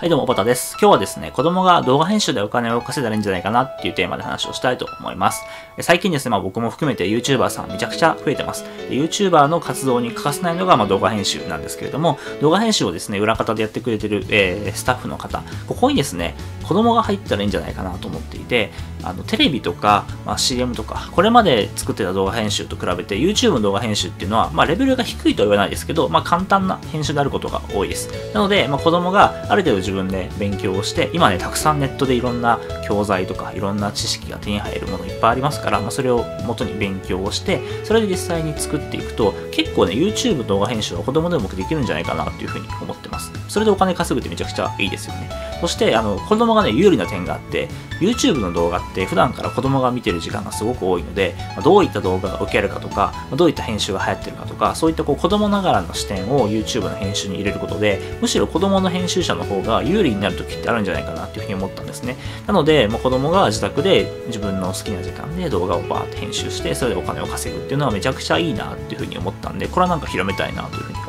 はいどうも、おばたです。今日はですね、子供が動画編集でお金を稼いだらいいんじゃないかなっていうテーマで話をしたいと思います。最近ですね、まあ僕も含めて YouTuber さんめちゃくちゃ増えてます。YouTuber の活動に欠かせないのがまあ動画編集なんですけれども、動画編集をですね、裏方でやってくれてる、えー、スタッフの方、ここにですね、子供が入ったらいいんじゃないかなと思っていて、あのテレビとか、まあ、CM とか、これまで作ってた動画編集と比べて YouTube の動画編集っていうのは、まあレベルが低いとは言わないですけど、まあ簡単な編集であることが多いです。なので、まあ子供がある程度自分で勉強をして、今ね、たくさんネットでいろんな教材とかいろんな知識が手に入るものいっぱいありますから、まあ、それを元に勉強をして、それで実際に作っていくと、結構ね、YouTube 動画編集は子供でもできるんじゃないかなっていうふうに思ってます。それでお金稼ぐってめちゃくちゃいいですよね。そして、あの、子供がね、有利な点があって、YouTube の動画って普段から子供が見てる時間がすごく多いので、どういった動画が受けるかとか、どういった編集が流行ってるかとか、そういったこう子供ながらの視点を YouTube の編集に入れることで、むしろ子供の編集者の方が有利になる時ってあるんじゃないかなっていうふうに思ったんですね。なので、まあ、子供が自宅で自分の好きな時間で動画をバーって編集して、それでお金を稼ぐっていうのはめちゃくちゃいいなっていうふうに思ったんで、これはなんか広めたいなというふうに。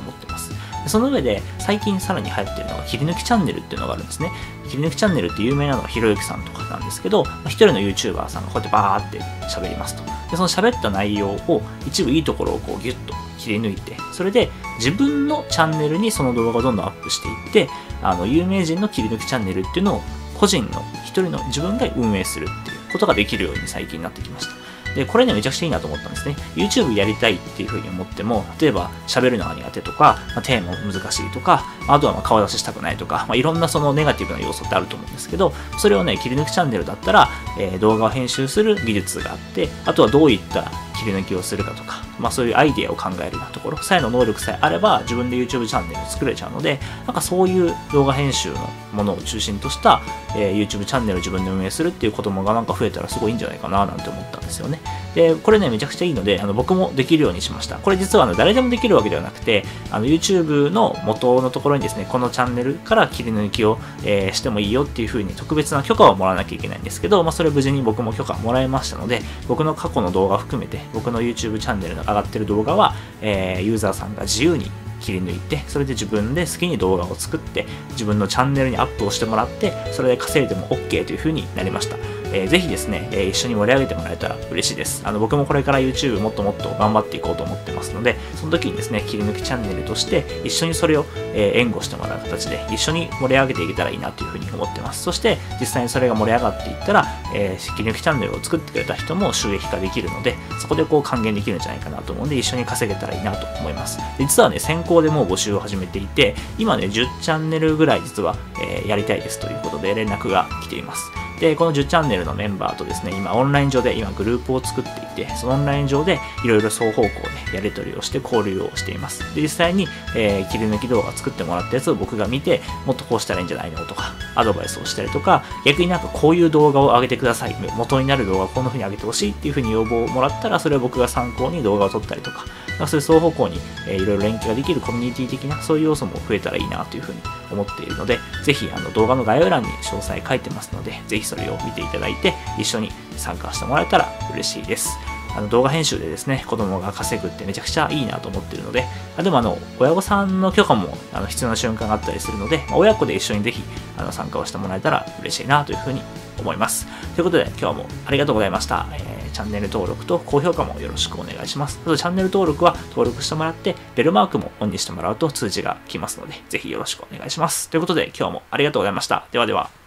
その上で、最近さらに流行ってるのが、切り抜きチャンネルっていうのがあるんですね。切り抜きチャンネルって有名なのがひろゆきさんとかなんですけど、一人の YouTuber さんがこうやってバーって喋りますと。で、その喋った内容を一部いいところをこうギュッと切り抜いて、それで自分のチャンネルにその動画をどんどんアップしていって、あの、有名人の切り抜きチャンネルっていうのを個人の一人の自分が運営するっていうことができるように最近になってきました。で、これね、めちゃくちゃいいなと思ったんですね。YouTube やりたいっていうふうに思っても、例えば喋るのが苦手とか、まあ、テーマ難しいとか、あとはま顔出ししたくないとか、まあ、いろんなそのネガティブな要素ってあると思うんですけど、それをね、切り抜きチャンネルだったら、えー、動画を編集する技術があって、あとはどういった切り抜きをするだとか、まあそういうアイデアを考えるようなところ、さえの能力さえあれば自分で YouTube チャンネルを作れちゃうので、なんかそういう動画編集のものを中心とした、えー、YouTube チャンネルを自分で運営するっていう子供がなんか増えたらすごいいいんじゃないかななんて思ったんですよね。で、これね、めちゃくちゃいいので、あの僕もできるようにしました。これ実はあの誰でもできるわけではなくて、あの YouTube の元のところにですね、このチャンネルから切り抜きを、えー、してもいいよっていう風に特別な許可をもらわなきゃいけないんですけど、まあそれ無事に僕も許可もらいましたので、僕の過去の動画含めて、僕の YouTube チャンネルの上がってる動画は、えー、ユーザーさんが自由に切り抜いて、それで自分で好きに動画を作って、自分のチャンネルにアップをしてもらって、それで稼いでも OK という風になりました。えー、ぜひですね、えー、一緒に盛り上げてもらえたら嬉しいです。あの、僕もこれから YouTube もっともっと頑張っていこうと思ってますので、その時にですね、切り抜きチャンネルとして、一緒にそれを、え、援護してもらう形で、一緒に盛り上げていけたらいいなというふうに思ってます。そして、実際にそれが盛り上がっていったら、え、切り抜きチャンネルを作ってくれた人も収益化できるので、そこでこう還元できるんじゃないかなと思うんで、一緒に稼げたらいいなと思います。で実はね、先行でもう募集を始めていて、今ね、10チャンネルぐらい実は、えー、やりたいですということで連絡が来ています。で、この10チャンネルのメンバーとですね、今オンライン上で今グループを作っていて、そのオンライン上でいろいろ双方向でやり取りをして交流をしています。で、実際に、えー、切り抜き動画作ってもらったやつを僕が見て、もっとこうしたらいいんじゃないのとか、アドバイスをしたりとか、逆になんかこういう動画を上げてください。元になる動画をこんな風に上げてほしいっていう風に要望をもらったら、それを僕が参考に動画を撮ったりとか、そういう双方向に、えー、いろいろ連携ができるコミュニティ的なそういう要素も増えたらいいなというふうに思っているので、ぜひあの動画の概要欄に詳細書いてますので、ぜひそれを見ていただいて、一緒に参加してもらえたら嬉しいです。あの動画編集でですね、子供が稼ぐってめちゃくちゃいいなと思ってるので、あでもあの、親御さんの許可もあの必要な瞬間があったりするので、親子で一緒にぜひあの参加をしてもらえたら嬉しいなというふうに思います。ということで、今日もありがとうございました。えーチャンネル登録と高評価もよろしくお願いします。あとチャンネル登録は登録してもらって、ベルマークもオンにしてもらうと通知が来ますので、ぜひよろしくお願いします。ということで今日もありがとうございました。ではでは。